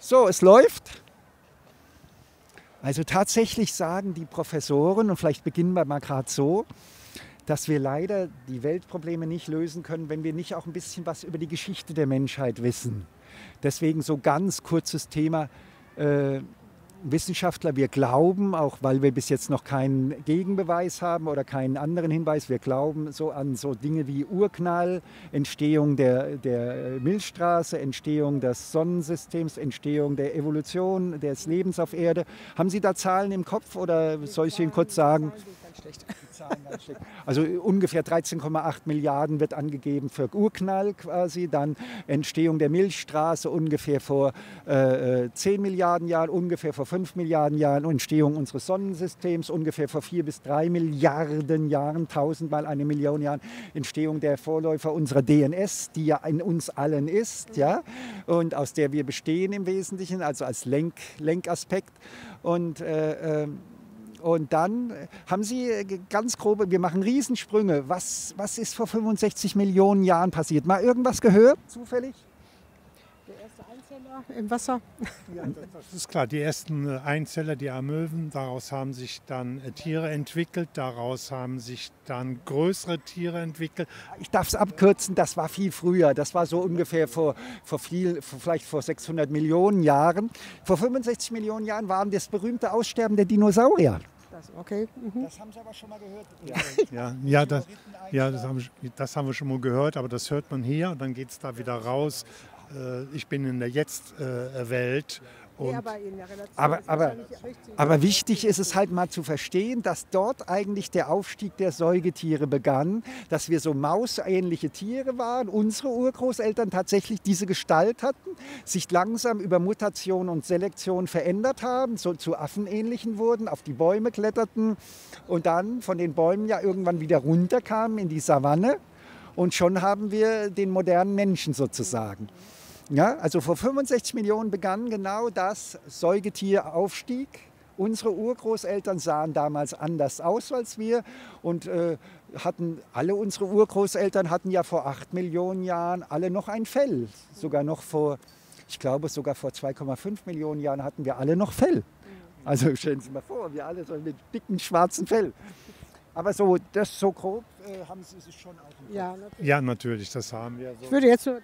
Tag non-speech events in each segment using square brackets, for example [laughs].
So, es läuft. Also tatsächlich sagen die Professoren, und vielleicht beginnen wir mal gerade so, dass wir leider die Weltprobleme nicht lösen können, wenn wir nicht auch ein bisschen was über die Geschichte der Menschheit wissen. Deswegen so ganz kurzes Thema. Äh, Wissenschaftler, wir glauben, auch weil wir bis jetzt noch keinen Gegenbeweis haben oder keinen anderen Hinweis, wir glauben so an so Dinge wie Urknall, Entstehung der, der Milchstraße, Entstehung des Sonnensystems, Entstehung der Evolution, des Lebens auf Erde. Haben Sie da Zahlen im Kopf oder soll ich Ihnen kurz sagen? Schlecht. [laughs] Also ungefähr 13,8 Milliarden wird angegeben für Urknall quasi, dann Entstehung der Milchstraße ungefähr vor äh, 10 äh, Milliarden Jahren, ungefähr vor 5 Milliarden Jahren, Entstehung unseres Sonnensystems ungefähr vor 4 bis 3 Milliarden Jahren, tausendmal eine Million Jahren, Entstehung der Vorläufer unserer DNS, die ja in uns allen ist, ja, und aus der wir bestehen im Wesentlichen, also als Lenk, Lenkaspekt. Und äh, äh und dann haben Sie äh, ganz grobe, wir machen Riesensprünge. Was, was ist vor 65 Millionen Jahren passiert? Mal irgendwas gehört, zufällig? Der erste Einzeller im Wasser. [laughs] Ja, das ist klar. Die ersten äh, Einzeller, die Amöben, daraus haben sich dann äh, Tiere entwickelt, daraus haben sich dann größere Tiere entwickelt. Ich darf es abkürzen, das war viel früher. Das war so ungefähr vor, vor viel, vielleicht vor 600 Millionen Jahren. Vor 65 Millionen Jahren waren das berühmte Aussterben der Dinosaurier. Das, okay. Mhm. das haben Sie aber schon mal gehört. Ja, [laughs] ja, ja, das, ja das, haben, das haben wir schon mal gehört, aber das hört man hier und dann geht es da wieder raus. Äh, ich bin in der Jetzt-Welt aber, aber, aber wichtig ist es halt mal zu verstehen, dass dort eigentlich der Aufstieg der Säugetiere begann, dass wir so mausähnliche Tiere waren, unsere Urgroßeltern tatsächlich diese Gestalt hatten, sich langsam über Mutation und Selektion verändert haben, so zu Affenähnlichen wurden, auf die Bäume kletterten und dann von den Bäumen ja irgendwann wieder runterkamen in die Savanne. Und schon haben wir den modernen Menschen sozusagen. Ja, also vor 65 Millionen begann genau das Säugetieraufstieg. Unsere Urgroßeltern sahen damals anders aus als wir und äh, hatten alle unsere Urgroßeltern hatten ja vor 8 Millionen Jahren alle noch ein Fell. Sogar noch vor, ich glaube sogar vor 2,5 Millionen Jahren hatten wir alle noch Fell. Also stellen Sie sich mal vor, wir alle so mit dicken schwarzen Fell. Aber so, das so grob äh, haben Sie sich schon auch. Ja natürlich. ja, natürlich, das haben wir. So. Ich würde jetzt nur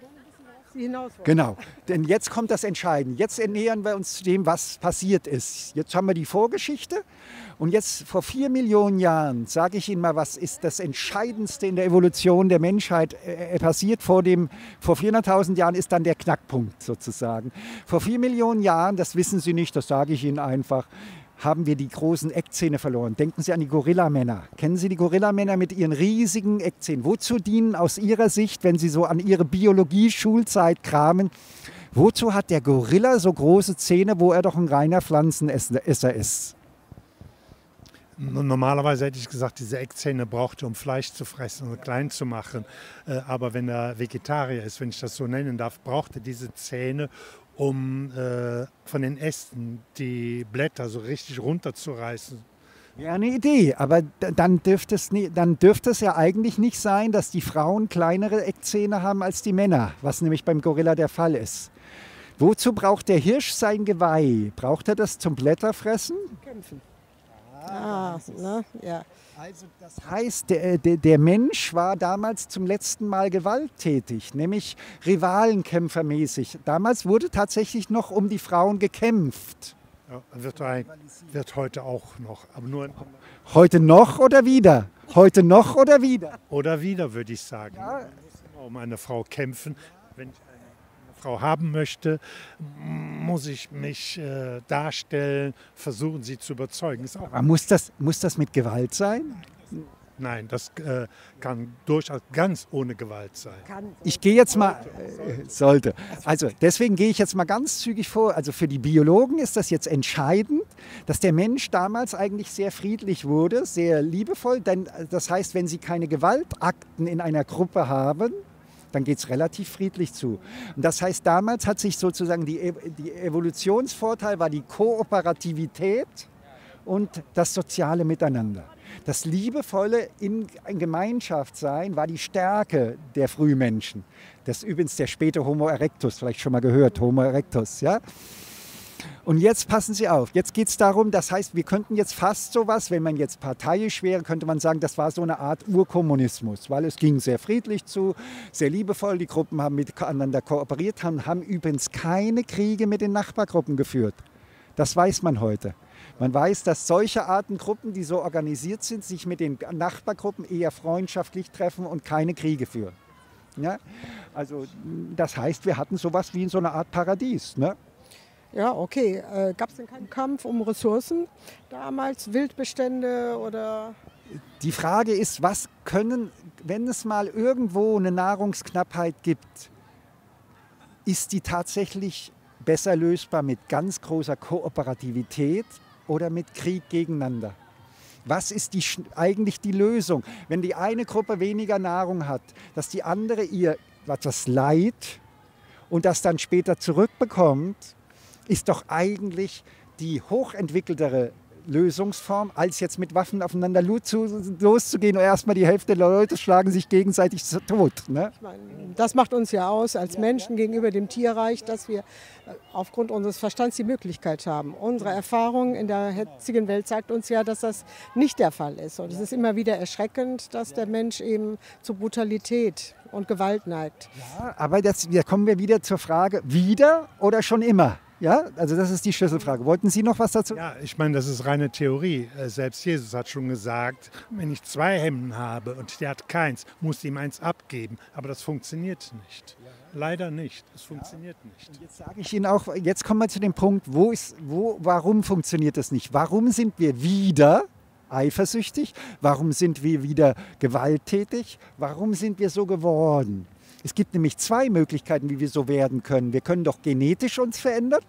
Hinaus wollen. Genau, denn jetzt kommt das Entscheidende. Jetzt ernähren wir uns dem, was passiert ist. Jetzt haben wir die Vorgeschichte und jetzt vor vier Millionen Jahren, sage ich Ihnen mal, was ist das Entscheidendste in der Evolution der Menschheit äh, äh passiert. Vor, vor 400.000 Jahren ist dann der Knackpunkt sozusagen. Vor vier Millionen Jahren, das wissen Sie nicht, das sage ich Ihnen einfach, haben wir die großen Eckzähne verloren. Denken Sie an die Gorillamänner. Kennen Sie die Gorillamänner mit ihren riesigen Eckzähnen? Wozu dienen aus Ihrer Sicht, wenn Sie so an Ihre Biologie-Schulzeit kramen, wozu hat der Gorilla so große Zähne, wo er doch ein reiner Pflanzenesser ist? Normalerweise hätte ich gesagt, diese Eckzähne braucht er, um Fleisch zu fressen und klein zu machen. Äh, aber wenn er Vegetarier ist, wenn ich das so nennen darf, braucht er diese Zähne, um äh, von den Ästen die Blätter so richtig runterzureißen. Ja, eine Idee, aber dann dürfte, es nie, dann dürfte es ja eigentlich nicht sein, dass die Frauen kleinere Eckzähne haben als die Männer, was nämlich beim Gorilla der Fall ist. Wozu braucht der Hirsch sein Geweih? Braucht er das zum Blätterfressen? Kämpfen. Ah, ne? ja. Also das heißt, der, der, der, Mensch war damals zum letzten Mal gewalttätig, nämlich Rivalenkämpfermäßig. Damals wurde tatsächlich noch um die Frauen gekämpft. Ja, wird, ein, wird heute auch noch. Aber nur heute noch oder wieder? Heute noch oder wieder? Oder wieder, würde ich sagen. Ja. Um eine Frau kämpfen. Wenn ich Frau haben möchte, muss ich mich äh, darstellen, versuchen, sie zu überzeugen. Aber muss das, muss das mit Gewalt sein? Nein, das äh, kann durchaus ganz ohne Gewalt sein. Ich gehe jetzt mal, äh, sollte. Also deswegen gehe ich jetzt mal ganz zügig vor. Also für die Biologen ist das jetzt entscheidend, dass der Mensch damals eigentlich sehr friedlich wurde, sehr liebevoll. Denn äh, das heißt, wenn sie keine Gewaltakten in einer Gruppe haben, dann geht es relativ friedlich zu. Und das heißt, damals hat sich sozusagen die, e-, die Evolutionsvorteil war die Kooperativität und das soziale Miteinander. Das liebevolle in, in Gemeinschaft sein war die Stärke der Frühmenschen. Das ist übrigens der späte Homo erectus, vielleicht schon mal gehört, Homo erectus. Ja? Und jetzt passen Sie auf, jetzt geht es darum, das heißt, wir könnten jetzt fast sowas, wenn man jetzt parteiisch wäre, könnte man sagen, das war so eine Art Urkommunismus, weil es ging sehr friedlich zu, sehr liebevoll, die Gruppen haben miteinander kooperiert, haben, haben übrigens keine Kriege mit den Nachbargruppen geführt. Das weiß man heute. Man weiß, dass solche Arten Gruppen, die so organisiert sind, sich mit den Nachbargruppen eher freundschaftlich treffen und keine Kriege führen. Ja? Also das heißt, wir hatten sowas wie in so einer Art Paradies. Ne? Ja, okay. Äh, Gab es denn keinen Kampf um Ressourcen damals, Wildbestände oder? Die Frage ist, was können, wenn es mal irgendwo eine Nahrungsknappheit gibt, ist die tatsächlich besser lösbar mit ganz großer Kooperativität oder mit Krieg gegeneinander? Was ist die, eigentlich die Lösung? Wenn die eine Gruppe weniger Nahrung hat, dass die andere ihr etwas Leid und das dann später zurückbekommt, ist doch eigentlich die hochentwickeltere Lösungsform, als jetzt mit Waffen aufeinander loszugehen und erstmal die Hälfte der Leute schlagen sich gegenseitig tot. Ne? Das macht uns ja aus als Menschen gegenüber dem Tierreich, dass wir äh, aufgrund unseres Verstands die Möglichkeit haben. Unsere Erfahrung in der jetzigen Welt zeigt uns ja, dass das nicht der Fall ist. Und es ist immer wieder erschreckend, dass der Mensch eben zu Brutalität und Gewalt neigt. Ja, aber das, da kommen wir wieder zur Frage, wieder oder schon immer? Ja, also das ist die Schlüsselfrage. Wollten Sie noch was dazu? Ja, ich meine, das ist reine Theorie. Äh, selbst Jesus hat schon gesagt, wenn ich zwei Hemden habe und der hat keins, muss ich ihm eins abgeben. Aber das funktioniert nicht. Leider nicht. Es funktioniert nicht. Und jetzt sage ich Ihnen auch, jetzt kommen wir zu dem Punkt, wo ist, wo, warum funktioniert das nicht? Warum sind wir wieder eifersüchtig? Warum sind wir wieder gewalttätig? Warum sind wir so geworden? Es gibt nämlich zwei Möglichkeiten, wie wir so werden können. Wir können doch genetisch uns verändern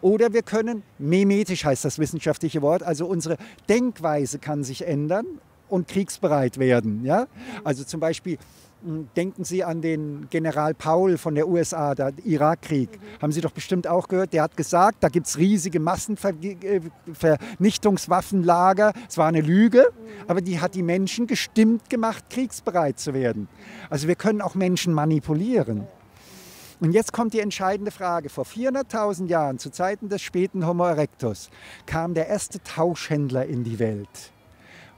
oder wir können, memetisch heißt das wissenschaftliche Wort, also unsere Denkweise kann sich ändern und kriegsbereit werden. Ja? Also zum Beispiel denken Sie an den General Paul von der USA, der Irakkrieg. Mhm. Haben Sie doch bestimmt auch gehört. Der hat gesagt, da gibt es riesige Massenvernichtungswaffenlager. Es war eine Lüge, mhm. aber die hat die Menschen gestimmt gemacht, kriegsbereit zu werden. Also wir können auch Menschen manipulieren. Und jetzt kommt die entscheidende Frage. Vor 400.000 Jahren, zu Zeiten des späten Homo erectus, kam der erste Tauschhändler in die Welt.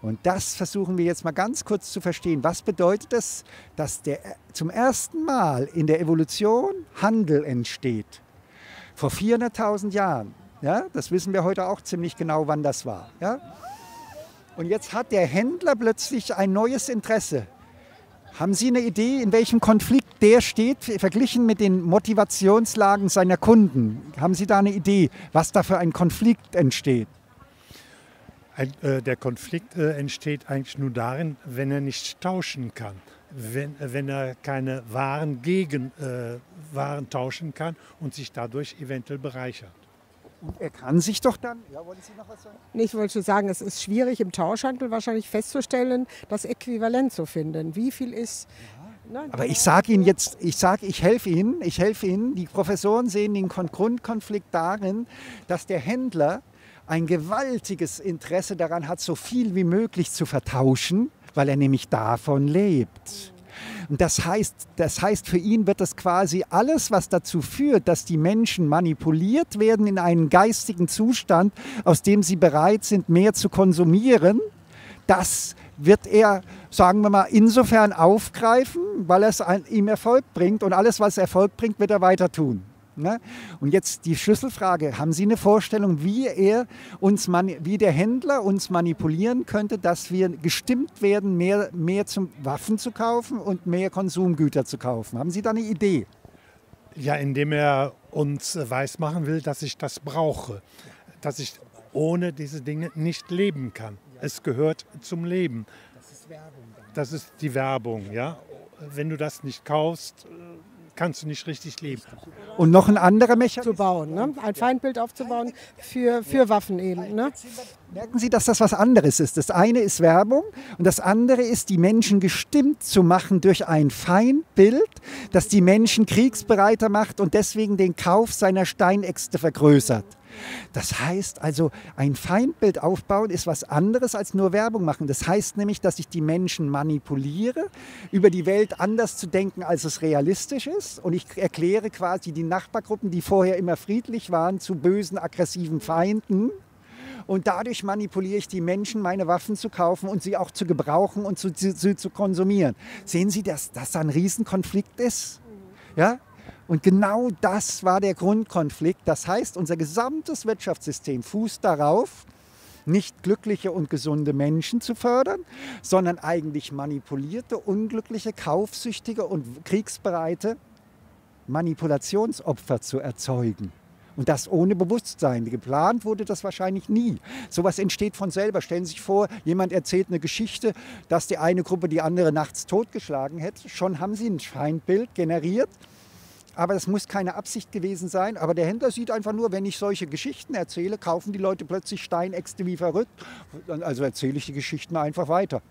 Und das versuchen wir jetzt mal ganz kurz zu verstehen. Was bedeutet es, dass der, zum ersten Mal in der Evolution Handel entsteht? Vor 400.000 Jahren. Ja, das wissen wir heute auch ziemlich genau, wann das war. Ja? Und jetzt hat der Händler plötzlich ein neues Interesse. Haben Sie eine Idee, in welchem Konflikt der steht, verglichen mit den Motivationslagen seiner Kunden? Haben Sie da eine Idee, was da für ein Konflikt entsteht? Ein, äh, der Konflikt äh, entsteht eigentlich nur darin, wenn er nicht tauschen kann. Wenn, äh, wenn er keine Waren gegen äh, Waren tauschen kann und sich dadurch eventuell bereichert. Und er kann sich doch dann. Ja, wollen Sie noch was sagen? Ich wollte sagen, es ist schwierig im Tauschhandel wahrscheinlich festzustellen, das Äquivalent zu finden. Wie viel ist. Ja. Aber ich sage Ihnen jetzt, ich sage, ich helfe Ihnen, ich helfe Ihnen. Die Professoren sehen den Grundkonflikt darin, dass der Händler ein gewaltiges Interesse daran hat, so viel wie möglich zu vertauschen, weil er nämlich davon lebt. Und das heißt, das heißt, für ihn wird das quasi alles, was dazu führt, dass die Menschen manipuliert werden in einen geistigen Zustand, aus dem sie bereit sind, mehr zu konsumieren, das wird er, sagen wir mal, insofern aufgreifen, weil es ihm Erfolg bringt und alles, was Erfolg bringt, wird er weiter tun. Ne? Und jetzt die Schlüsselfrage, haben Sie eine Vorstellung, wie er uns, wie der Händler uns manipulieren könnte, dass wir gestimmt werden, mehr, mehr zum Waffen zu kaufen und mehr Konsumgüter zu kaufen? Haben Sie da eine Idee? Ja, indem er uns weismachen will, dass ich das brauche, dass ich ohne diese Dinge nicht leben kann. Es gehört zum Leben. Das ist Werbung. Dann. Das ist die Werbung, ja. Wenn du das nicht kaufst, kannst du nicht richtig leben. Und noch ein anderer Mechanismus. Zu bauen, ne? ein Feindbild aufzubauen für, für Waffen eben. Ne? Merken Sie, dass das was anderes ist. Das eine ist Werbung und das andere ist, die Menschen gestimmt zu machen durch ein Feindbild, das die Menschen kriegsbereiter macht und deswegen den Kauf seiner Steinäxte vergrößert. Das heißt also, ein Feindbild aufbauen ist was anderes als nur Werbung machen. Das heißt nämlich, dass ich die Menschen manipuliere, über die Welt anders zu denken, als es realistisch ist. Und ich erkläre quasi die Nachbargruppen, die vorher immer friedlich waren, zu bösen, aggressiven Feinden. Und dadurch manipuliere ich die Menschen, meine Waffen zu kaufen und sie auch zu gebrauchen und zu, zu, zu konsumieren. Sehen Sie, dass das ein Riesenkonflikt ist? Ja? Und genau das war der Grundkonflikt. Das heißt, unser gesamtes Wirtschaftssystem fußt darauf, nicht glückliche und gesunde Menschen zu fördern, sondern eigentlich manipulierte, unglückliche, kaufsüchtige und kriegsbereite Manipulationsopfer zu erzeugen. Und das ohne Bewusstsein. Geplant wurde das wahrscheinlich nie. Sowas entsteht von selber. Stellen Sie sich vor, jemand erzählt eine Geschichte, dass die eine Gruppe die andere nachts totgeschlagen hätte. Schon haben Sie ein Feindbild generiert aber das muss keine Absicht gewesen sein. Aber der Händler sieht einfach nur, wenn ich solche Geschichten erzähle, kaufen die Leute plötzlich Steinäxte wie verrückt. Also erzähle ich die Geschichten einfach weiter.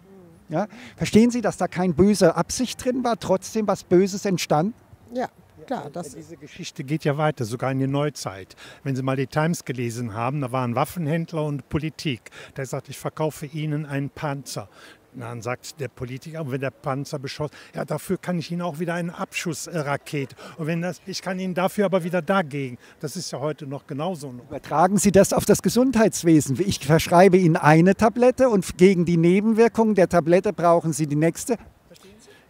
Ja? Verstehen Sie, dass da keine böse Absicht drin war, trotzdem was Böses entstand? Ja, klar. Das diese Geschichte geht ja weiter, sogar in die Neuzeit. Wenn Sie mal die Times gelesen haben, da waren Waffenhändler und Politik. Der sagt, ich verkaufe Ihnen einen Panzer. Dann sagt der Politiker, wenn der Panzer beschossen, ja, dafür kann ich Ihnen auch wieder eine Abschussrakete. Und wenn das, ich kann Ihnen dafür aber wieder dagegen. Das ist ja heute noch genauso. Übertragen Sie das auf das Gesundheitswesen. Ich verschreibe Ihnen eine Tablette und gegen die Nebenwirkungen der Tablette brauchen Sie die nächste.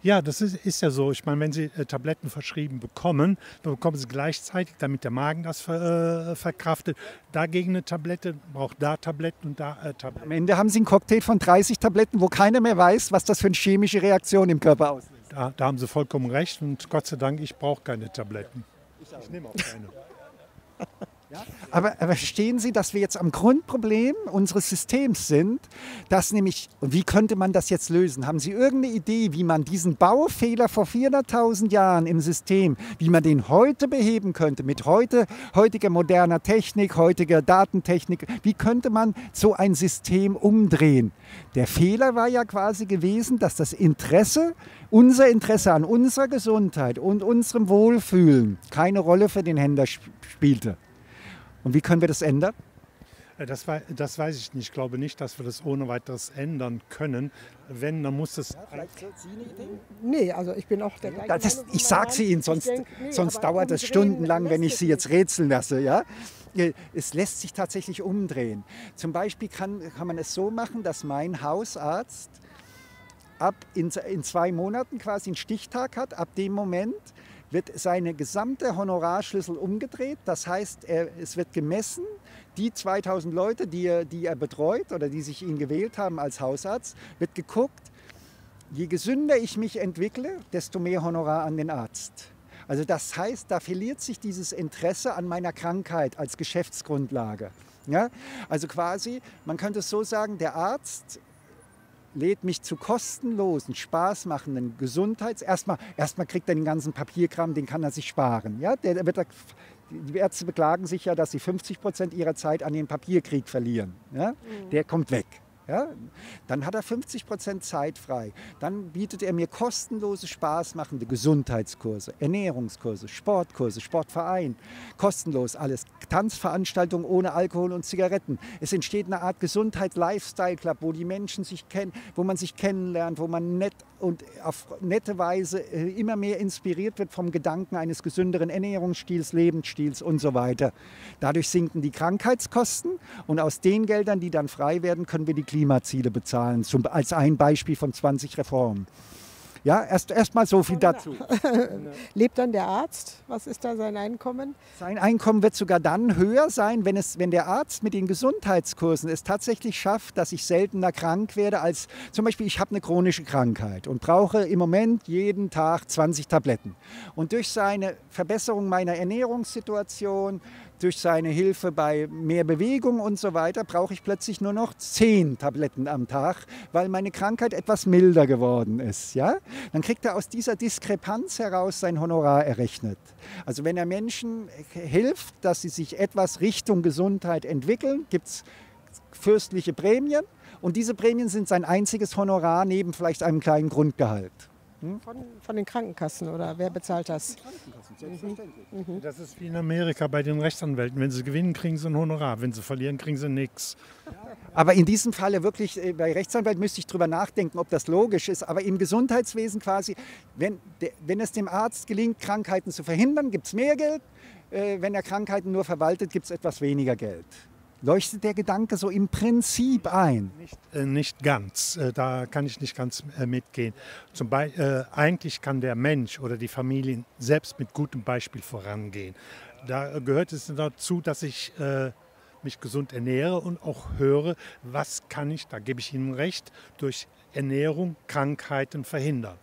Ja, das ist, ist, ja so. Ich meine, wenn Sie äh, Tabletten verschrieben bekommen, dann bekommen Sie gleichzeitig, damit der Magen das ver, äh, verkraftet, dagegen eine Tablette, braucht da Tabletten und da äh, Tabletten. Am Ende haben Sie einen Cocktail von 30 Tabletten, wo keiner mehr weiß, was das für eine chemische Reaktion im Körper auslöst. Da, da haben Sie vollkommen recht und Gott sei Dank, ich brauche keine Tabletten. Ich, ich nehme auch keine. [laughs] Aber, verstehen Sie, dass wir jetzt am Grundproblem unseres Systems sind, dass nämlich, wie könnte man das jetzt lösen? Haben Sie irgendeine Idee, wie man diesen Baufehler vor 400.000 Jahren im System, wie man den heute beheben könnte, mit heute, heutiger moderner Technik, heutiger Datentechnik, wie könnte man so ein System umdrehen? Der Fehler war ja quasi gewesen, dass das Interesse, unser Interesse an unserer Gesundheit und unserem Wohlfühlen keine Rolle für den Händler spielte. Und wie können wir das ändern? Äh, das, das, weiß ich nicht. Ich glaube nicht, dass wir das ohne weiteres ändern können. Wenn, dann muss es. Ja, vielleicht Sie eine Idee? Nee, also ich bin auch der gleiche. Das, ich sage sie Ihnen, sonst, denk, nee, sonst dauert es stundenlang, wenn ich Sie jetzt rätseln lasse. Ja? Äh, es lässt sich tatsächlich umdrehen. Zum Beispiel kann, kann man es so machen, dass mein Hausarzt ab in, in zwei Monaten quasi einen Stichtag hat. Ab dem Moment wird seine gesamte Honorarschlüssel umgedreht. Das heißt, er, es wird gemessen, die 2000 Leute, die er, die er betreut oder die sich ihn gewählt haben als Hausarzt, wird geguckt, je gesünder ich mich entwickle, desto mehr Honorar an den Arzt. Also das heißt, da verliert sich dieses Interesse an meiner Krankheit als Geschäftsgrundlage. Ja? Also quasi, man könnte es so sagen, der Arzt lädt mich zu kostenlosen, spaßmachenden Gesundheits... Erstmal, erstmal kriegt er den ganzen Papierkram, den kann er sich sparen. Ja? Der, wird, die Ärzte beklagen sich ja, dass sie 50 Prozent ihrer Zeit an den Papierkrieg verlieren. Ja? Mhm. Der kommt weg. Ja? Dann hat er 50 Prozent Zeit frei. Dann bietet er mir kostenlose, spaßmachende Gesundheitskurse, Ernährungskurse, Sportkurse, Sportverein, kostenlos alles. Tanzveranstaltungen ohne Alkohol und Zigaretten. Es entsteht eine Art Gesundheit-Lifestyle-Club, wo die Menschen sich kennen, wo man sich kennenlernt, wo man nett und auf nette Weise äh, immer mehr inspiriert wird vom Gedanken eines gesünderen Ernährungsstils, Lebensstils und so weiter. Dadurch sinken die Krankheitskosten und aus den Geldern, die dann frei werden, können wir die Klimaziele bezahlen, zum, als ein Beispiel von 20 Reformen. Ja, erst, erst mal so viel dazu. [laughs] Lebt dann der Arzt? Was ist da sein Einkommen? Sein Einkommen wird sogar dann höher sein, wenn, es, wenn der Arzt mit den Gesundheitskursen es tatsächlich schafft, dass ich seltener krank werde als zum Beispiel, ich habe eine chronische Krankheit und brauche im Moment jeden Tag 20 Tabletten. Und durch seine Verbesserung meiner Ernährungssituation, durch seine Hilfe bei mehr Bewegung und so weiter brauche ich plötzlich nur noch zehn Tabletten am Tag, weil meine Krankheit etwas milder geworden ist. Ja? Dann kriegt er aus dieser Diskrepanz heraus sein Honorar errechnet. Also wenn er Menschen hilft, dass sie sich etwas Richtung Gesundheit entwickeln, gibt es fürstliche Prämien und diese Prämien sind sein einziges Honorar neben vielleicht einem kleinen Grundgehalt. Von, von den Krankenkassen oder wer bezahlt das? Mhm. Das ist wie in Amerika bei den Rechtsanwälten. Wenn sie gewinnen, kriegen sie ein Honorar. Wenn sie verlieren, kriegen sie nichts. Aber in diesem Falle wirklich, äh, bei Rechtsanwälten müsste ich drüber nachdenken, ob das logisch ist. Aber im Gesundheitswesen quasi, wenn, wenn es dem Arzt gelingt, Krankheiten zu verhindern, gibt es mehr Geld. Äh, wenn er Krankheiten nur verwaltet, gibt es etwas weniger Geld. Leuchtet der Gedanke so im Prinzip ein? Nicht, äh, nicht ganz. Äh, da kann ich nicht ganz äh, mitgehen. Zum Be äh, eigentlich kann der Mensch oder die Familie selbst mit gutem Beispiel vorangehen. Da gehört es dazu, dass ich äh, mich gesund ernähre und auch höre, was kann ich, da gebe ich Ihnen recht, durch Ernährung Krankheiten verhindern.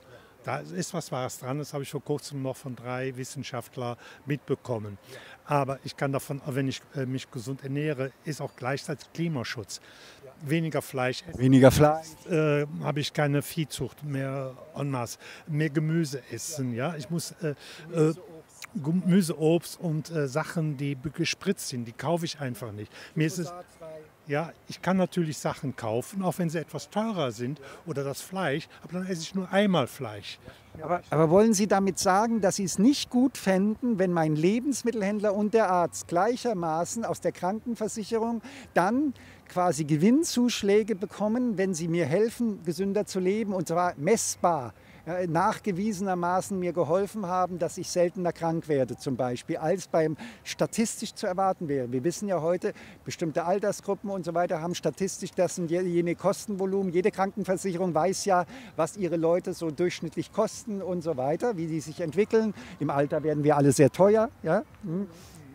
Da ist was Wahres dran, das habe ich vor kurzem noch von drei Wissenschaftlern mitbekommen. Aber ich kann davon, wenn ich äh, mich gesund ernähre, ist auch gleichzeitig Klimaschutz. Weniger Fleisch. Weniger Fleisch. Äh, habe ich keine Viehzucht mehr en masse. Mehr Gemüse essen. Ja? Ich muss äh, äh, Gemüse, Obst und äh, Sachen, die gespritzt sind, die kaufe ich einfach nicht. Mir ist es, ja, ich kann natürlich Sachen kaufen, auch wenn sie etwas teurer sind oder das Fleisch, aber dann esse ich nur einmal Fleisch. Aber, aber, wollen Sie damit sagen, dass Sie es nicht gut fänden, wenn mein Lebensmittelhändler und der Arzt gleichermaßen aus der Krankenversicherung dann quasi Gewinnzuschläge bekommen, wenn sie mir helfen, gesünder zu leben und zwar messbar? Nachgewiesenermaßen mir geholfen haben, dass ich seltener krank werde zum Beispiel, als beim statistisch zu erwarten wäre. Wir wissen ja heute, bestimmte Altersgruppen und so weiter haben statistisch das sind jene Kostenvolumen. Jede Krankenversicherung weiß ja, was ihre Leute so durchschnittlich kosten und so weiter, wie die sich entwickeln. Im Alter werden wir alle sehr teuer. Ja? Hm.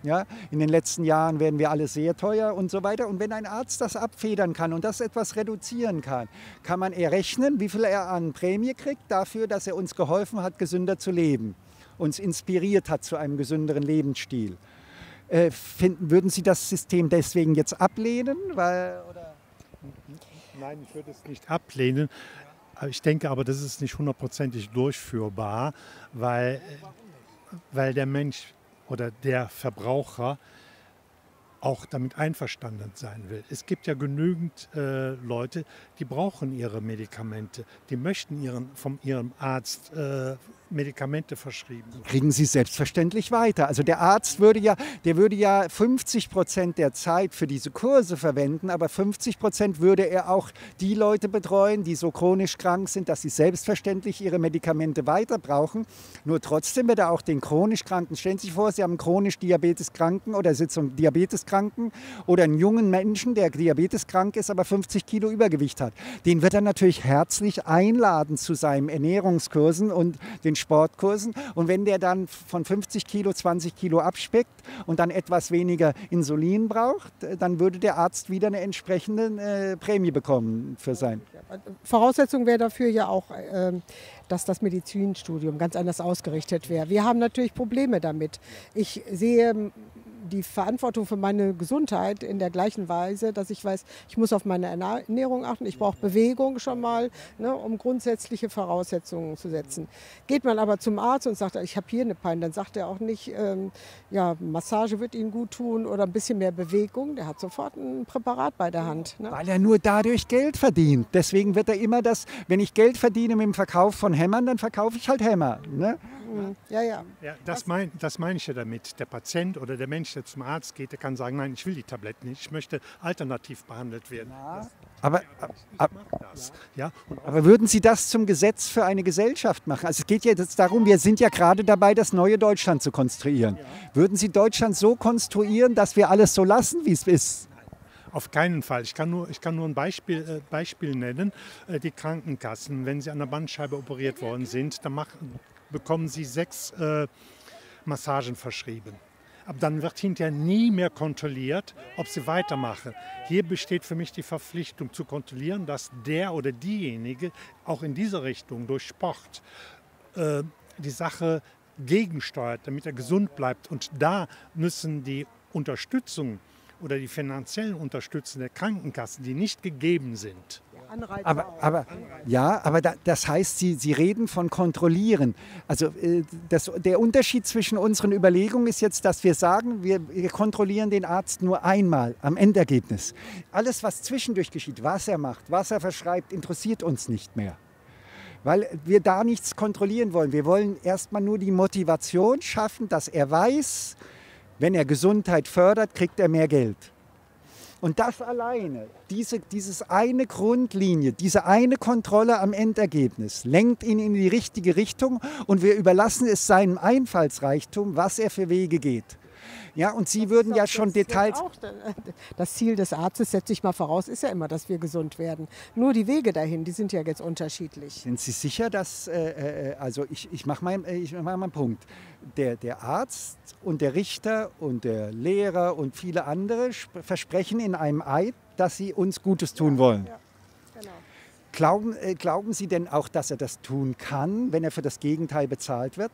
Ja, in den letzten Jahren werden wir alle sehr teuer und so weiter. Und wenn ein Arzt das abfedern kann und das etwas reduzieren kann, kann man errechnen, wie viel er an Prämie kriegt dafür, dass er uns geholfen hat, gesünder zu leben, uns inspiriert hat zu einem gesünderen Lebensstil. Äh, finden, würden Sie das System deswegen jetzt ablehnen? Weil, Nein, ich würde es nicht ablehnen. Ich denke aber, das ist nicht hundertprozentig durchführbar, weil, weil der Mensch oder der Verbraucher auch damit einverstanden sein will. Es gibt ja genügend äh, Leute, die brauchen ihre Medikamente, die möchten ihren, von ihrem Arzt äh, Medikamente verschrieben. Kriegen Sie selbstverständlich weiter. Also der Arzt würde ja, der würde ja 50 Prozent der Zeit für diese Kurse verwenden, aber 50 Prozent würde er auch die Leute betreuen, die so chronisch krank sind, dass sie selbstverständlich ihre Medikamente weiter brauchen. Nur trotzdem wird er auch den chronisch Kranken, stellen Sie sich vor, Sie haben chronisch Diabetes Kranken oder Sitzung Diabetes Kranken oder einen jungen Menschen, der Diabetes krank ist, aber 50 Kilo Übergewicht hat. Den wird er natürlich herzlich einladen zu seinen Ernährungskursen und den Sportkursen. Und wenn der dann von 50 Kilo 20 Kilo abspeckt und dann etwas weniger Insulin braucht, äh, dann würde der Arzt wieder eine entsprechende äh, Prämie bekommen für sein. Voraussetzung wäre dafür ja auch, äh, dass das Medizinstudium ganz anders ausgerichtet wäre. Wir haben natürlich Probleme damit. Ich sehe die Verantwortung für meine Gesundheit in der gleichen Weise, dass ich weiß, ich muss auf meine Ernährung achten, ich brauche Bewegung schon mal, ne, um grundsätzliche Voraussetzungen zu setzen. Geht man aber zum Arzt und sagt, ich habe hier eine Pein, dann sagt er auch nicht, ähm, ja, Massage wird Ihnen gut tun oder ein bisschen mehr Bewegung. Der hat sofort ein Präparat bei der Hand. Ne? Weil er nur dadurch Geld verdient. Deswegen wird er immer das, wenn ich Geld verdiene mit dem Verkauf von Hämmern, dann verkaufe ich halt Hämmer. Ne? Mhm. Ja, ja. ja das meine das mein ich ja damit. Der Patient oder der Mensch, der zum Arzt geht, der kann sagen, nein, ich will die Tabletten nicht, ich möchte alternativ behandelt werden. Ja. Aber, aber, ja. aber würden Sie das zum Gesetz für eine Gesellschaft machen? Also es geht ja jetzt darum, wir sind ja gerade dabei, das neue Deutschland zu konstruieren. Ja. Würden Sie Deutschland so konstruieren, dass wir alles so lassen, wie es ist? Auf keinen Fall. Ich kann nur, ich kann nur ein Beispiel, äh, Beispiel nennen. Äh, die Krankenkassen, wenn sie an der Bandscheibe operiert worden sind, dann machen, bekommen sie sechs äh, Massagen verschrieben. Aber dann wird hinterher nie mehr kontrolliert, ob sie weitermachen. Hier besteht für mich die Verpflichtung zu kontrollieren, dass der oder diejenige auch in diese Richtung durch Sport äh, die Sache gegensteuert, damit er gesund bleibt. Und da müssen die Unterstützung oder die finanziellen Unterstützung der Krankenkassen, die nicht gegeben sind, Anreize Aber, aber ja, aber da, das heißt, Sie, Sie reden von kontrollieren. Also äh, das, der Unterschied zwischen unseren Überlegungen ist jetzt, dass wir sagen, wir, wir kontrollieren den Arzt nur einmal am Endergebnis. Alles, was zwischendurch geschieht, was er macht, was er verschreibt, interessiert uns nicht mehr. Weil wir da nichts kontrollieren wollen. Wir wollen erstmal nur die Motivation schaffen, dass er weiß, wenn er Gesundheit fördert, kriegt er mehr Geld. Und das alleine, diese dieses eine Grundlinie, diese eine Kontrolle am Endergebnis, lenkt ihn in die richtige Richtung und wir überlassen es seinem Einfallsreichtum, was er für Wege geht. Ja, und Sie würden ja schon Das Details. Auch das Ziel des Arztes, setze ich mal voraus, ist ja immer, dass wir gesund werden. Nur die Wege dahin, die sind ja jetzt unterschiedlich. Sind Sie sicher, dass, äh, äh, also ich, ich mache äh, ich mach mal einen Punkt. Der, der Arzt und der Richter und der Lehrer und viele andere sp- versprechen in einem Eid, dass sie uns Gutes tun wollen. Genau. Glauben, äh, glauben Sie denn auch, dass er das tun kann, wenn er für das Gegenteil bezahlt wird?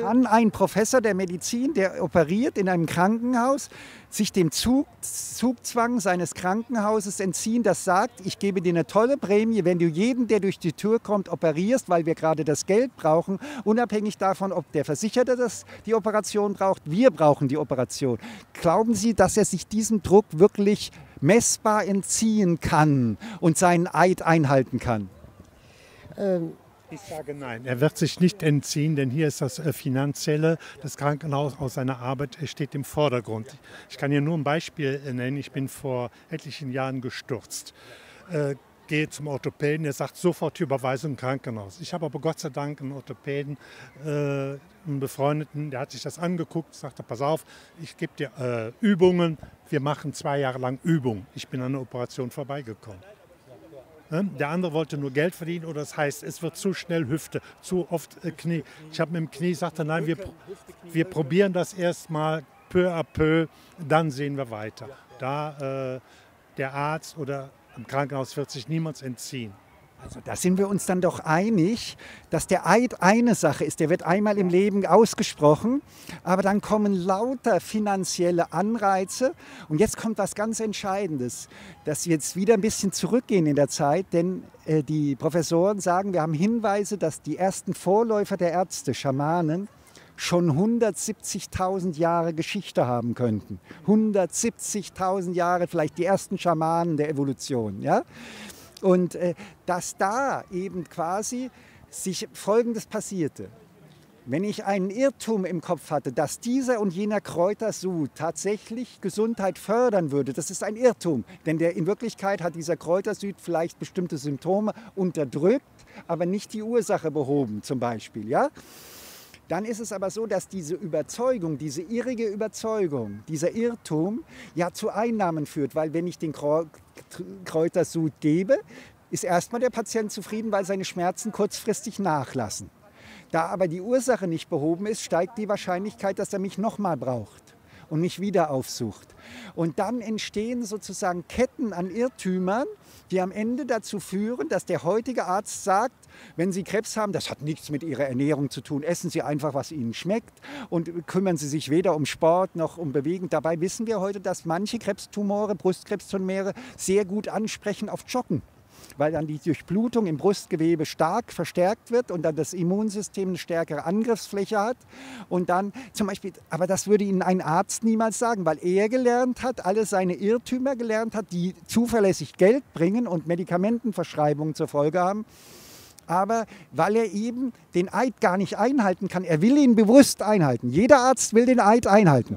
Kann ein Professor der Medizin, der operiert in einem Krankenhaus, sich dem Zug, Zugzwang seines Krankenhauses entziehen, das sagt, ich gebe dir eine tolle Prämie, wenn du jeden, der durch die Tür kommt, operierst, weil wir gerade das Geld brauchen, unabhängig davon, ob der Versicherte das, die Operation braucht, wir brauchen die Operation. Glauben Sie, dass er sich diesem Druck wirklich messbar entziehen kann und seinen Eid einhalten kann? Ähm, Ich sage nein. Er wird sich nicht entziehen, denn hier ist das äh, Finanzielle, das Krankenhaus aus seiner Arbeit äh, steht im Vordergrund. Ich kann hier nur ein Beispiel äh, nennen. Ich bin vor etlichen Jahren gestürzt. Äh, gehe zum Orthopäden, der sagt sofort Überweisung im Krankenhaus. Ich habe aber Gott sei Dank einen Orthopäden, äh, einen Befreundeten, der hat sich das angeguckt, sagte, pass auf, ich gebe dir äh, Übungen, wir machen zwei Jahre lang Übungen. Ich bin an der Operation vorbeigekommen. Der andere wollte nur Geld verdienen oder das heißt, es wird zu schnell Hüfte, zu oft äh, Knie. Ich habe mit dem Knie gesagt, nein, wir, wir probieren das erstmal peu à peu, dann sehen wir weiter. Da äh, der Arzt oder im Krankenhaus wird sich niemals entziehen. Also da sind wir uns dann doch einig, dass der Eid eine Sache ist, der wird einmal im Leben ausgesprochen, aber dann kommen lauter finanzielle Anreize und jetzt kommt was ganz Entscheidendes, dass wir jetzt wieder ein bisschen zurückgehen in der Zeit, denn äh, die Professoren sagen, wir haben Hinweise, dass die ersten Vorläufer der Ärzte, Schamanen, schon 170.000 Jahre Geschichte haben könnten. 170.000 Jahre, vielleicht die ersten Schamanen der Evolution. Ja? Und äh, dass da eben quasi sich Folgendes passierte. Wenn ich einen Irrtum im Kopf hatte, dass dieser und jener Kräutersud tatsächlich Gesundheit fördern würde, das ist ein Irrtum. Denn der, in Wirklichkeit hat dieser Kräutersud vielleicht bestimmte Symptome unterdrückt, aber nicht die Ursache behoben zum Beispiel. Ja? Dann ist es aber so, dass diese Überzeugung, diese irrige Überzeugung, dieser Irrtum ja zu Einnahmen führt, weil wenn ich den Kräutersud gebe, ist erstmal der Patient zufrieden, weil seine Schmerzen kurzfristig nachlassen. Da aber die Ursache nicht behoben ist, steigt die Wahrscheinlichkeit, dass er mich nochmal braucht und mich wieder aufsucht. Und dann entstehen sozusagen Ketten an Irrtümern, die am Ende dazu führen, dass der heutige Arzt sagt, wenn Sie Krebs haben, das hat nichts mit Ihrer Ernährung zu tun, essen Sie einfach, was Ihnen schmeckt und kümmern Sie sich weder um Sport noch um Bewegung. Dabei wissen wir heute, dass manche Krebstumore, Brustkrebstumore sehr gut ansprechen auf Joggen weil dann die Durchblutung im Brustgewebe stark verstärkt wird und dann das Immunsystem eine stärkere Angriffsfläche hat. Und dann zum Beispiel, aber das würde Ihnen ein Arzt niemals sagen, weil er gelernt hat, alle seine Irrtümer gelernt hat, die zuverlässig Geld bringen und Medikamentenverschreibungen zur Folge haben. Aber weil er eben den Eid gar nicht einhalten kann, er will ihn bewusst einhalten. Jeder Arzt will den Eid einhalten.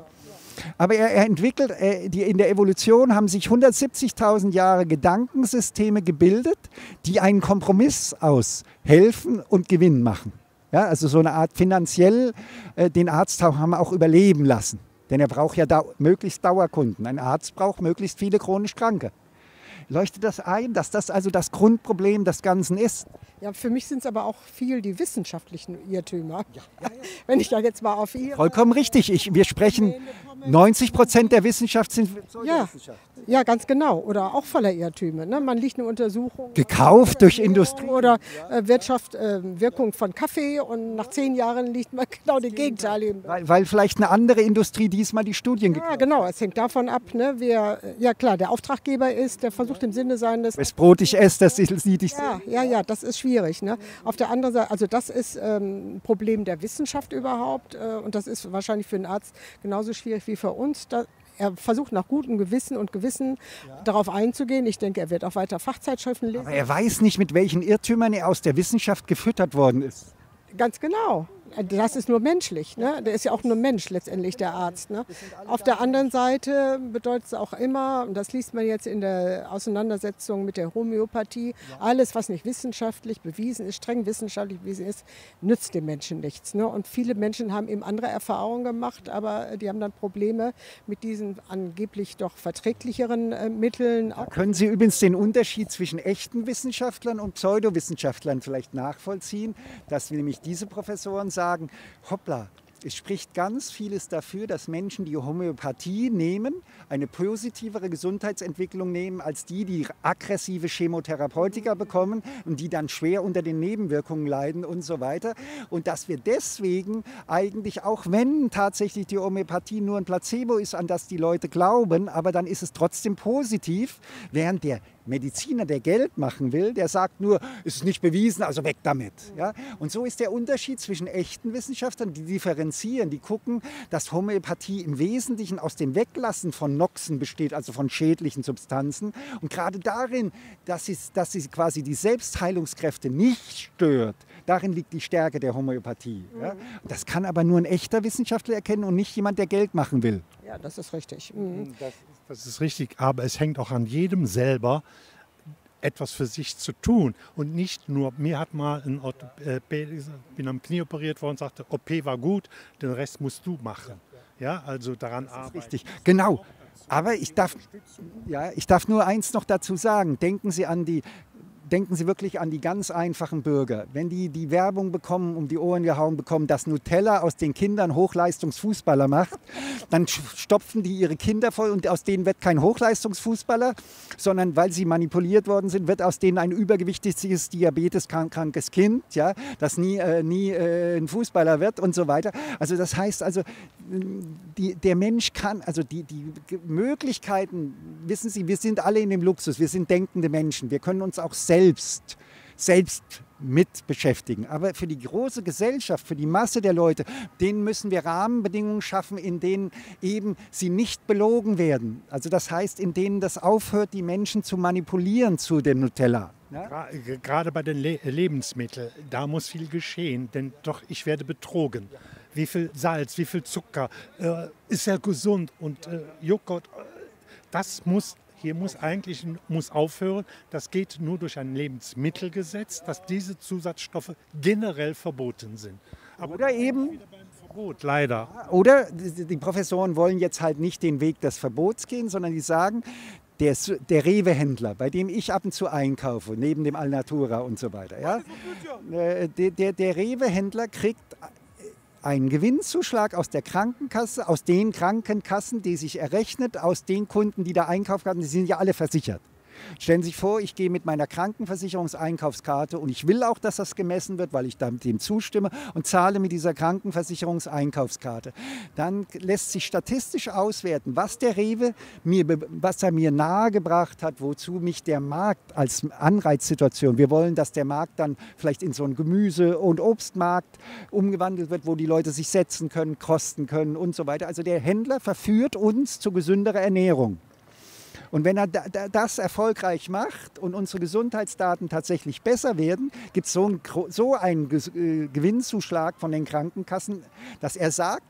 Aber er, er entwickelt, äh, die, in der Evolution haben sich 170.000 Jahre Gedankensysteme gebildet, die einen Kompromiss aus helfen und Gewinn machen. Ja, also so eine Art finanziell äh, den Arzt haben wir auch überleben lassen. Denn er braucht ja dau möglichst Dauerkunden. Ein Arzt braucht möglichst viele chronisch Kranke. Leuchtet das ein, dass das also das Grundproblem des Ganzen ist? Ja, für mich sind es aber auch viel die wissenschaftlichen Irrtümer. [laughs] Wenn ich da jetzt mal auf Ihre Vollkommen richtig. Ich, wir sprechen, Domäne komme, 90 Prozent der Wissenschaft sind Ja, ja, ganz genau. Oder auch voller Irrtümer. Ne? Man liegt eine Untersuchung. gekauft durch Industrie. Oder äh, Wirtschaft, äh, Wirkung von Kaffee und nach zehn Jahren liegt man [laughs] genau den Gegenteil. Weil, weil vielleicht eine andere Industrie diesmal die Studien gekauft Ja, genau. Es hängt davon ab, ne, wer, ja klar, der Auftraggeber ist, der versucht im Sinne seines Das Brot ich esse, das sieht ich Ja, ja, ja, das ist schwierig. Ne? Auf der anderen Seite, also das ist ähm, ein Problem der Wissenschaft überhaupt äh, und das ist wahrscheinlich für einen Arzt genauso schwierig wie für uns. Da, er versucht nach gutem Gewissen und Gewissen darauf einzugehen. Ich denke, er wird auch weiter Fachzeitschriften lesen. Aber er weiß nicht, mit welchen Irrtümern er aus der Wissenschaft gefüttert worden ist. Ganz genau. Das ist nur menschlich. Ne? Der ist ja auch nur Mensch letztendlich, der Arzt. Ne? Auf der anderen Seite bedeutet es auch immer, und das liest man jetzt in der Auseinandersetzung mit der Homöopathie, alles, was nicht wissenschaftlich bewiesen ist, streng wissenschaftlich bewiesen ist, nützt dem Menschen nichts. Ne? Und viele Menschen haben eben andere Erfahrungen gemacht, aber die haben dann Probleme mit diesen angeblich doch verträglicheren äh, Mitteln. Auch Können Sie übrigens den Unterschied zwischen echten Wissenschaftlern und Pseudowissenschaftlern vielleicht nachvollziehen, dass wir nämlich diese Professoren sagen, hoppla, es spricht ganz vieles dafür, dass Menschen die Homöopathie nehmen, eine positivere Gesundheitsentwicklung nehmen, als die, die aggressive Chemotherapeutika bekommen und die dann schwer unter den Nebenwirkungen leiden und so weiter. Und dass wir deswegen eigentlich, auch wenn tatsächlich die Homöopathie nur ein Placebo ist, an das die Leute glauben, aber dann ist es trotzdem positiv, während der Mediziner, der Geld machen will, der sagt nur, es ist nicht bewiesen, also weg damit. Ja? Und so ist der Unterschied zwischen echten Wissenschaftlern, die differenzieren, die gucken, dass Homöopathie im Wesentlichen aus dem Weglassen von Noxen besteht, also von schädlichen Substanzen. Und gerade darin, dass sie, dass sie quasi die Selbstheilungskräfte nicht stört, darin liegt die Stärke der Homöopathie. Ja? Das kann aber nur ein echter Wissenschaftler erkennen und nicht jemand, der Geld machen will. ja, das ist richtig. Mhm. Das ist richtig, aber es hängt auch an jedem selber, etwas für sich zu tun und nicht nur, mir hat mal ein Orthopäde ich bin am Knie operiert worden, sagte, OP war gut, den Rest musst du machen. Ja, also daran arbeiten. Richtig, genau. Aber ich darf, ja, ich darf nur eins noch dazu sagen. Denken Sie an die, denken Sie wirklich an die ganz einfachen Bürger. Wenn die die Werbung bekommen, um die Ohren gehauen bekommen, dass Nutella aus den Kindern Hochleistungsfußballer macht, dann stopfen die ihre Kinder voll und aus denen wird kein Hochleistungsfußballer, sondern weil sie manipuliert worden sind, wird aus denen ein übergewichtiges, diabeteskrankes Kind, ja, das nie, äh, nie äh, ein Fußballer wird und so weiter. Also das heißt also, die, der Mensch kann, also die, die Möglichkeiten, wissen Sie, wir sind alle in dem Luxus, wir sind denkende Menschen, wir können uns auch selbst, selbst mit beschäftigen. Aber für die große Gesellschaft, für die Masse der Leute, denen müssen wir Rahmenbedingungen schaffen, in denen eben sie nicht belogen werden. Also das heißt, in denen das aufhört, die Menschen zu manipulieren zu dem Nutella. Ja? Gerade bei den Le Lebensmitteln, da muss viel geschehen, denn doch ich werde betrogen. Wie viel Salz, wie viel Zucker, äh, ist ja gesund und äh, Joghurt, äh, das muss, hier muss eigentlich muss aufhören. Das geht nur durch ein Lebensmittelgesetz, dass diese Zusatzstoffe generell verboten sind. Aber Oder eben Verbot, leider. Oder die Professoren wollen jetzt halt nicht den Weg des Verbots gehen, sondern die sagen, der, der Rewe-Händler, bei dem ich ab und zu einkaufe, neben dem Alnatura und so weiter, ja, äh, der, der, der Rewe-Händler kriegt einen Gewinnzuschlag aus der Krankenkasse, aus den Krankenkassen, die sich errechnet, aus den Kunden, die da einkaufen die sind ja alle versichert. Stellen Sie sich vor, ich gehe mit meiner Krankenversicherungseinkaufskarte und ich will auch, dass das gemessen wird, weil ich dem zustimme und zahle mit dieser Krankenversicherungseinkaufskarte. Dann lässt sich statistisch auswerten, was der Rewe mir, was er mir nahegebracht hat, wozu mich der Markt als Anreizsituation. Wir wollen, dass der Markt dann vielleicht in so einen Gemüse- und Obstmarkt umgewandelt wird, wo die Leute sich setzen können, kosten können und so weiter. Also der Händler verführt uns zu gesünderer Ernährung. Und wenn er da, da, das erfolgreich macht und unsere Gesundheitsdaten tatsächlich besser werden, gibt es so, so einen äh, Gewinnzuschlag von den Krankenkassen, dass er sagt,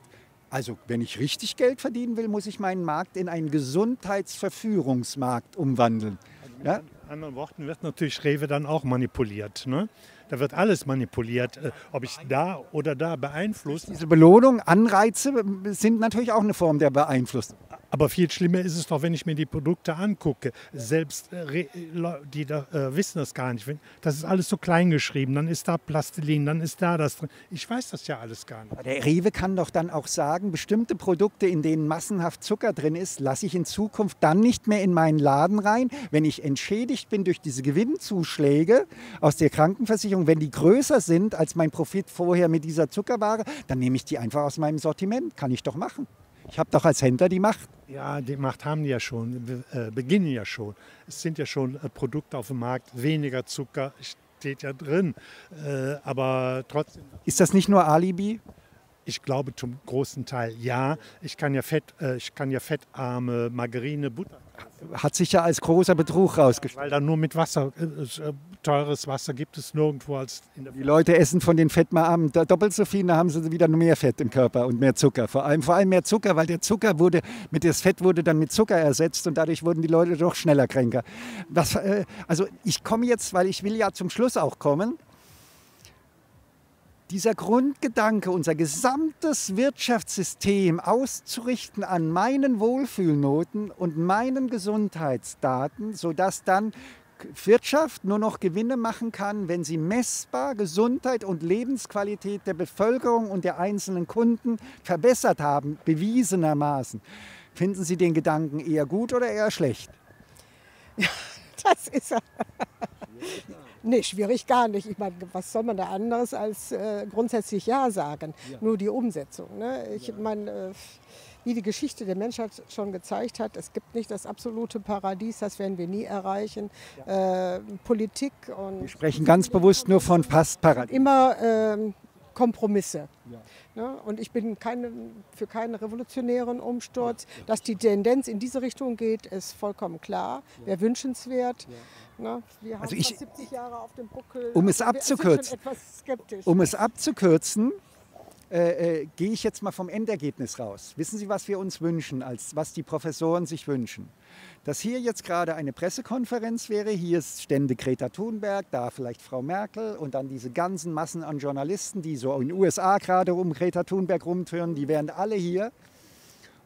also wenn ich richtig Geld verdienen will, muss ich meinen Markt in einen Gesundheitsverführungsmarkt umwandeln. Ja? In anderen Worten wird natürlich Rewe dann auch manipuliert. Ne? Da wird alles manipuliert, äh, ob ich da oder da beeinflusst. Diese Belohnung, Anreize sind natürlich auch eine Form der Beeinflussung. Aber viel schlimmer ist es doch, wenn ich mir die Produkte angucke. Selbst äh, die da, äh, wissen das gar nicht. Das ist alles so klein geschrieben. Dann ist da Plastilin, dann ist da das drin. Ich weiß das ja alles gar nicht. Der Rewe kann doch dann auch sagen, bestimmte Produkte, in denen massenhaft Zucker drin ist, lasse ich in Zukunft dann nicht mehr in meinen Laden rein, wenn ich entschädigt bin durch diese Gewinnzuschläge aus der Krankenversicherung. Wenn die größer sind als mein Profit vorher mit dieser Zuckerware, dann nehme ich die einfach aus meinem Sortiment. Kann ich doch machen. Ich habe doch als Händler die Macht. Ja, die Macht haben die ja schon, äh, beginnen ja schon. Es sind ja schon äh, Produkte auf dem Markt, weniger Zucker steht ja drin. Äh, aber trotzdem. Ist das nicht nur Alibi? Ich glaube zum großen Teil ja. Ich kann ja, Fett, äh, ich kann ja fettarme Margarine, Butter hat sich ja als großer Betrug rausgestellt. Weil da nur mit Wasser, äh, teures Wasser gibt es nirgendwo als in der Die Leute essen von den Fettmarmen doppelt so viel, da haben sie wieder mehr Fett im Körper und mehr Zucker. Vor allem, vor allem mehr Zucker, weil der Zucker wurde, mit das Fett wurde dann mit Zucker ersetzt und dadurch wurden die Leute doch schneller kränker. Was, äh, also ich komme jetzt, weil ich will ja zum Schluss auch kommen, dieser Grundgedanke, unser gesamtes Wirtschaftssystem auszurichten an meinen Wohlfühlnoten und meinen Gesundheitsdaten, sodass dann Wirtschaft nur noch Gewinne machen kann, wenn sie messbar Gesundheit und Lebensqualität der Bevölkerung und der einzelnen Kunden verbessert haben, bewiesenermaßen. Finden Sie den Gedanken eher gut oder eher schlecht? Ja, [laughs] das ist er. Nee, schwierig gar nicht. Ich meine, was soll man da anderes als äh, grundsätzlich Ja sagen? Ja. Nur die Umsetzung. Ne? Ich ja. meine, äh, wie die Geschichte der Menschheit schon gezeigt hat, es gibt nicht das absolute Paradies, das werden wir nie erreichen. Ja. Äh, Politik und. Wir sprechen ganz bewusst nur von fast Paradies. Immer ähm, Kompromisse. Ne? Und ich bin keine, für keinen revolutionären Umsturz. Dass die Tendenz in diese Richtung geht, ist vollkommen klar. Wäre wünschenswert. Ne? Wir also ich, 70 Jahre auf dem Buckel. Um es abzukürzen, um es abzukürzen äh, äh, gehe ich jetzt mal vom Endergebnis raus. Wissen Sie, was wir uns wünschen, als was die Professoren sich wünschen? Dass hier jetzt gerade eine Pressekonferenz wäre, hier stände Greta Thunberg, da vielleicht Frau Merkel und dann diese ganzen Massen an Journalisten, die so in den USA gerade um Greta Thunberg rumtüren, die wären alle hier.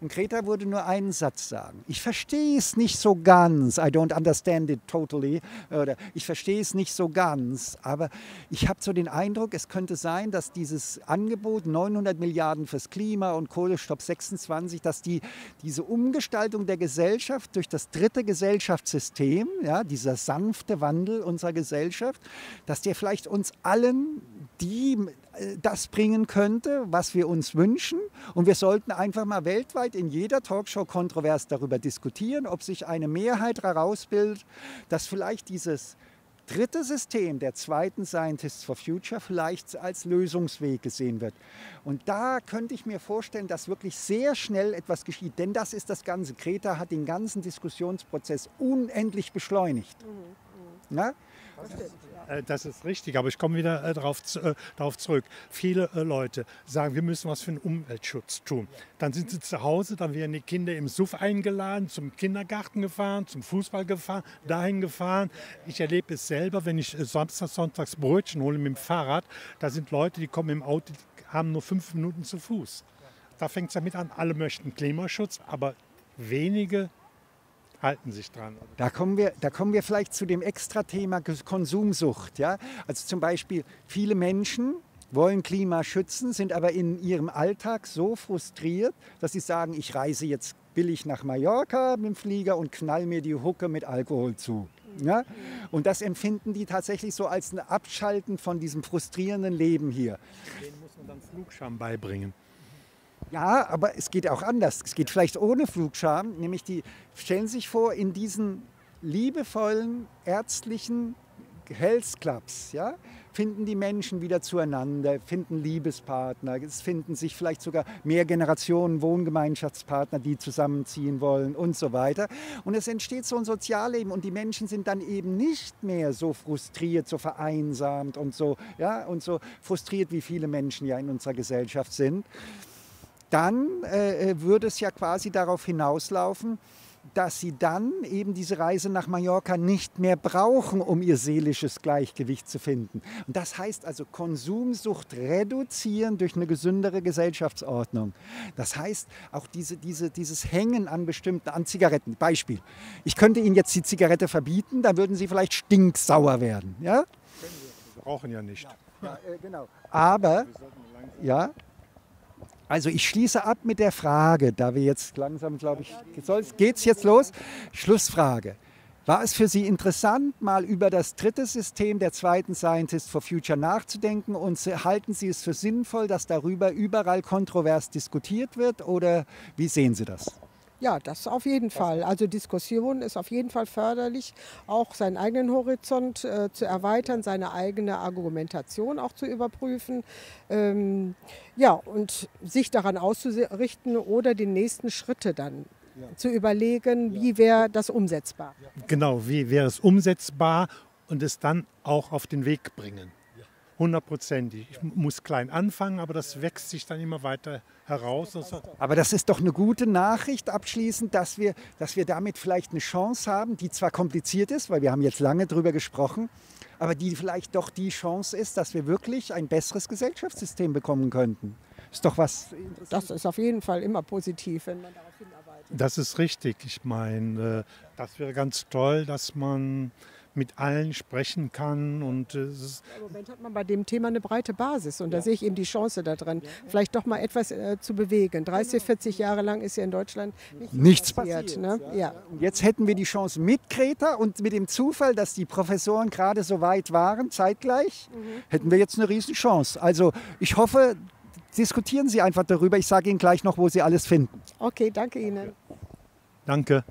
Und Greta würde nur einen Satz sagen. Ich verstehe es nicht so ganz. I don't understand it totally. Oder ich verstehe es nicht so ganz. Aber ich habe so den Eindruck, es könnte sein, dass dieses Angebot 900 Milliarden fürs Klima und Kohlestopp 26, dass die, diese Umgestaltung der Gesellschaft durch das dritte Gesellschaftssystem, ja, dieser sanfte Wandel unserer Gesellschaft, dass der vielleicht uns allen die das bringen könnte, was wir uns wünschen. Und wir sollten einfach mal weltweit in jeder Talkshow kontrovers darüber diskutieren, ob sich eine Mehrheit herausbildet, dass vielleicht dieses dritte System der zweiten Scientists for Future vielleicht als Lösungsweg gesehen wird. Und da könnte ich mir vorstellen, dass wirklich sehr schnell etwas geschieht. Denn das ist das Ganze. Greta hat den ganzen Diskussionsprozess unendlich beschleunigt. Mhm, mh. Äh, das ist richtig, aber ich komme wieder äh, darauf, äh, darauf zurück. Viele Leute sagen, wir müssen was für den Umweltschutz tun. Dann sind sie zu Hause, dann werden die Kinder im Suff eingeladen, zum Kindergarten gefahren, zum Fußball gefahren, dahin gefahren. Ich erlebe es selber, wenn ich Samstag, Sonntags Brötchen hole mit dem Fahrrad. Da sind Leute, die kommen im Auto, die haben nur fünf Minuten zu Fuß. Da fängt es damit an, alle möchten Klimaschutz, aber wenige halten sich dran. Da kommen wir, da kommen wir vielleicht zu dem Extra-Thema Konsumsucht. Ja? Also zum Beispiel viele Menschen wollen Klima schützen, sind aber in ihrem Alltag so frustriert, dass sie sagen, ich reise jetzt billig nach Mallorca mit dem Flieger und knall mir die Hucke mit Alkohol zu. Ja? Und das empfinden die tatsächlich so als ein Abschalten von diesem frustrierenden Leben hier. Denen muss man dann Flugscham beibringen. Ja, aber es geht auch anders. Es geht vielleicht ohne Flugscham, nämlich die stellen sich vor, in diesen liebevollen ärztlichen Health Clubs, ja, finden die Menschen wieder zueinander, finden Liebespartner, es finden sich vielleicht sogar mehr Generationen Wohngemeinschaftspartner, die zusammenziehen wollen und so weiter. Und es entsteht so ein Sozialleben und die Menschen sind dann eben nicht mehr so frustriert, so vereinsamt und so, ja, und so frustriert, wie viele Menschen ja in unserer Gesellschaft sind dann äh, äh, würde es ja quasi darauf hinauslaufen, dass sie dann eben diese Reise nach Mallorca nicht mehr brauchen, um ihr seelisches Gleichgewicht zu finden. Und das heißt also Konsumsucht reduzieren durch eine gesündere Gesellschaftsordnung. Das heißt auch diese, diese, dieses Hängen an bestimmten, an Zigaretten. Beispiel. Ich könnte Ihnen jetzt die Zigarette verbieten, dann würden Sie vielleicht stinksauer werden. Ja? Wir brauchen ja nicht. Ja, äh, genau. Aber, ja, also ich schließe ab mit der Frage, da wir jetzt langsam, glaube ich, geht es jetzt los? Schlussfrage. War es für Sie interessant, mal über das dritte System der zweiten Scientist for Future nachzudenken und halten Sie es für sinnvoll, dass darüber überall kontrovers diskutiert wird oder wie sehen Sie das? Ja, das auf jeden Fall. Also Diskussion ist auf jeden Fall förderlich, auch seinen eigenen Horizont äh, zu erweitern, seine eigene Argumentation auch zu überprüfen. Ähm, ja, und sich daran auszurichten oder die nächsten Schritte dann ja. zu überlegen, wie wäre das umsetzbar. Genau, wie wäre es umsetzbar und es dann auch auf den Weg bringen hundertprozentig. Ich muss klein anfangen, aber das wächst sich dann immer weiter heraus. Aber das ist doch eine gute Nachricht abschließend, dass wir, dass wir damit vielleicht eine Chance haben, die zwar kompliziert ist, weil wir haben jetzt lange darüber gesprochen, aber die vielleicht doch die Chance ist, dass wir wirklich ein besseres Gesellschaftssystem bekommen könnten. Ist doch was. Das ist auf jeden Fall immer positiv, wenn man darauf hinarbeitet. Das ist richtig. Ich meine, äh, das wäre ganz toll, dass man mit allen sprechen kann. Und, äh, Im Moment hat man bei dem Thema eine breite Basis und da sehe ich eben die Chance da drin, vielleicht doch mal etwas äh, zu bewegen. 30, 40 Jahre lang ist ja in Deutschland nichts, nichts passiert. passiert ne? ja. Jetzt hätten wir die Chance mit Kreta und mit dem Zufall, dass die Professoren gerade so weit waren, zeitgleich, mhm. hätten wir jetzt eine Riesenchance. Also ich hoffe, diskutieren Sie einfach darüber. Ich sage Ihnen gleich noch, wo Sie alles finden. Okay, danke Ihnen. Danke.